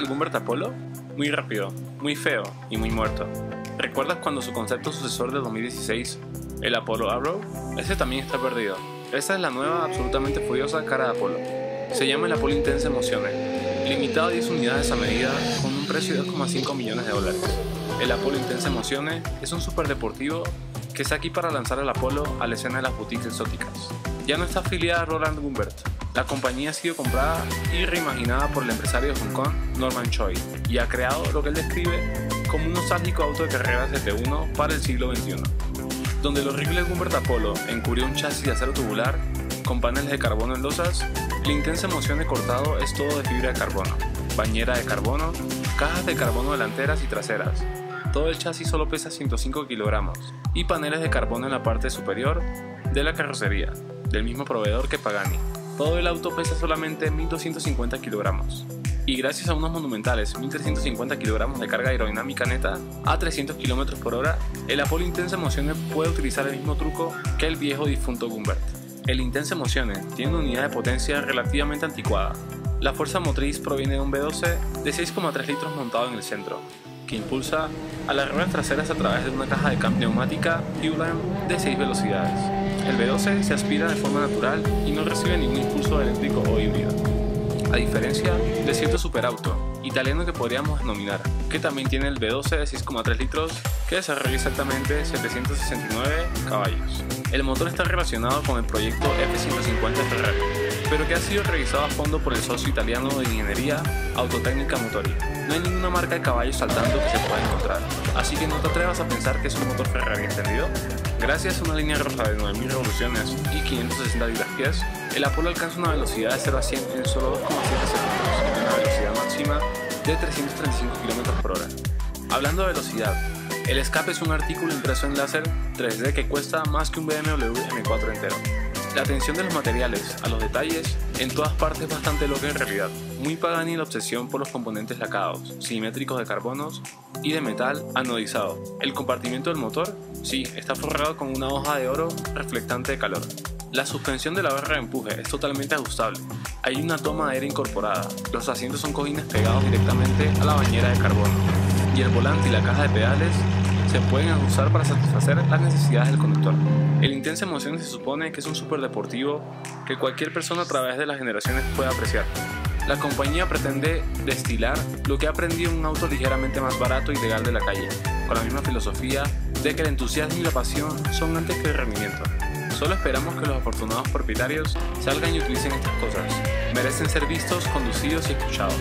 Gumbert Apollo? Muy rápido, muy feo y muy muerto. ¿Recuerdas cuando su concepto sucesor de 2016, el Apollo Arrow? Ese también está perdido. Esta es la nueva, absolutamente furiosa cara de Apollo. Se llama el Apollo Intense Emociones, limitado a 10 unidades a medida con un precio de 2,5 millones de dólares. El Apollo Intense Emociones es un superdeportivo que está aquí para lanzar al Apollo a la escena de las boutiques exóticas. Ya no está afiliada a Roland Gumbert. La compañía ha sido comprada y reimaginada por el empresario de Hong Kong, Norman Choi, y ha creado lo que él describe como un nostálgico auto de carreras GT1 para el siglo XXI, donde el horrible Gumbert Apollo encubrió un chasis de acero tubular con paneles de carbono en losas, la intensa emoción de cortado es todo de fibra de carbono, bañera de carbono, cajas de carbono delanteras y traseras. Todo el chasis solo pesa 105 kilogramos y paneles de carbono en la parte superior de la carrocería, del mismo proveedor que Pagani. Todo el auto pesa solamente 1250 kilogramos y gracias a unos monumentales 1350 kilogramos de carga aerodinámica neta a 300 km por hora, el Apollo Intense Emotion puede utilizar el mismo truco que el viejo difunto Gumbert. El Intense Emotion tiene una unidad de potencia relativamente anticuada. La fuerza motriz proviene de un V12 de 6,3 litros montado en el centro, que impulsa a las ruedas traseras a través de una caja de cambio neumática Hewland de 6 velocidades. El V12 se aspira de forma natural y no recibe ningún impulso eléctrico o híbrido a diferencia de cierto superauto italiano que podríamos denominar, que también tiene el V12 de 6,3 litros que desarrolla exactamente 769 caballos. El motor está relacionado con el proyecto F-150 Ferrari, pero que ha sido revisado a fondo por el socio italiano de ingeniería Autotécnica Motori. No hay ninguna marca de caballos saltando que se pueda encontrar, así que no te atrevas a pensar que es un motor Ferrari entendido. Gracias a una línea roja de 9000 revoluciones y 560 libras-pies, el Apollo alcanza una velocidad de 0 a 100 en solo 2,7 segundos y una velocidad máxima de 335 km por hora. Hablando de velocidad, el escape es un artículo impreso en láser 3D que cuesta más que un BMW M4 entero. La atención de los materiales a los detalles en todas partes es bastante loca en realidad. Muy Pagani la obsesión por los componentes lacados, simétricos de carbonos y de metal anodizado. El compartimiento del motor, sí, está forrado con una hoja de oro reflectante de calor. La suspensión de la barra de empuje es totalmente ajustable. Hay una toma de aire incorporada. Los asientos son cojines pegados directamente a la bañera de carbono. Y el volante y la caja de pedales se pueden ajustar para satisfacer las necesidades del conductor. El Intensa Emoción se supone que es un superdeportivo que cualquier persona a través de las generaciones puede apreciar. La compañía pretende destilar lo que ha aprendido en un auto ligeramente más barato y legal de la calle, con la misma filosofía de que el entusiasmo y la pasión son antes que el rendimiento. Solo esperamos que los afortunados propietarios salgan y utilicen estas cosas. Merecen ser vistos, conducidos y escuchados.